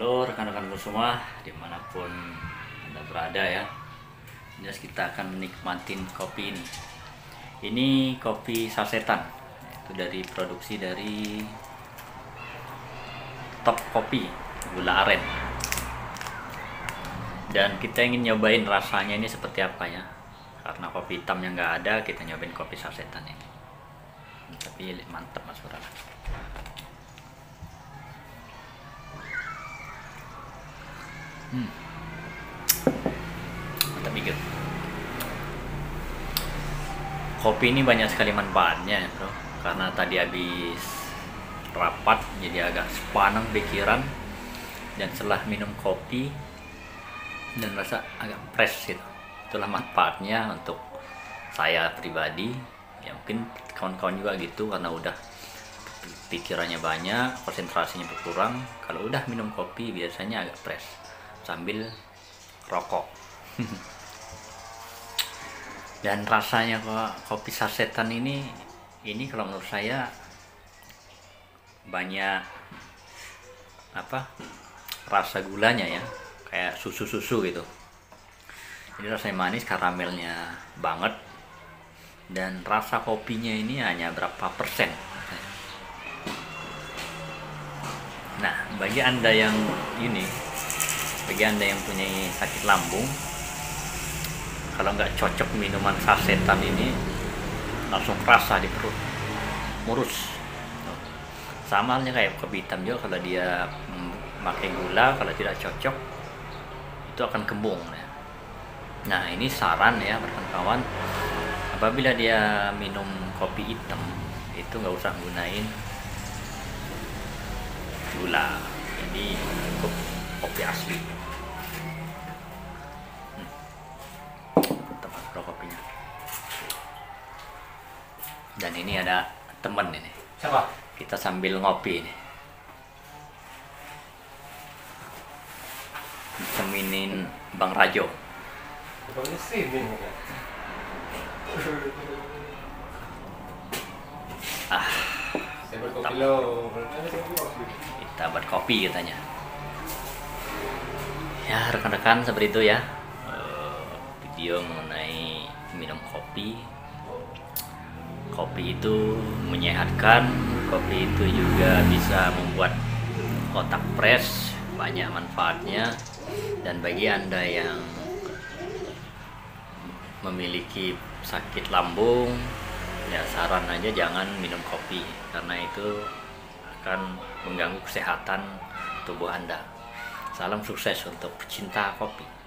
Halo rekan-rekanku semua di mana pun anda berada ya. Jelas kita akan menikmatin kopi ini. Ini kopi sasetan. Itu dari produksi dari Top Kopi Gula Aren. Dan kita ingin nyobain rasanya ini seperti apa ya. Karena kopi hitam yang nggak ada kita nyobain kopi sasetan ini. Tapi mantap mas. Hmm. Mikir. Kopi ini banyak sekali manfaatnya ya bro. Karena tadi habis rapat jadi agak sepanang pikiran dan setelah minum kopi dan rasa agak fresh gitu. Itulah manfaatnya untuk saya pribadi. Ya mungkin kawan-kawan juga gitu karena udah pikirannya banyak, konsentrasinya berkurang. Kalau udah minum kopi biasanya agak fresh sambil rokok. Dan rasanya kok kopi sasetan ini ini kalau menurut saya banyak apa rasa gulanya ya. Kayak susu-susu gitu. Jadi rasanya manis karamelnya banget. Dan rasa kopinya ini hanya berapa persen? Nah bagi anda yang ini bagi anda yang punya sakit lambung kalau nggak cocok minuman sasetan ini langsung rasa di perut murus. Sama halnya kayak kopi hitam juga kalau dia pakai gula kalau tidak cocok itu akan kembung ya. nah ini saran ya kawan-kawan. Apabila dia minum kopi hitam itu nggak usah gunain gula. Jadi cukup kopi asli. Dan ini ada temen ini. Siapa? Kita sambil ngopi ini. Seminin Bang Rajo. Bang. Ah. Berkopi kita buat kopi katanya ya rekan-rekan seperti itu ya. Uh, video mengenai minum kopi. Kopi itu menyehatkan kopi itu juga bisa membuat otak fresh banyak manfaatnya. Dan bagi anda yang memiliki sakit lambung ya saran aja jangan minum kopi karena itu akan mengganggu kesehatan tubuh anda salam sukses untuk pecinta kopi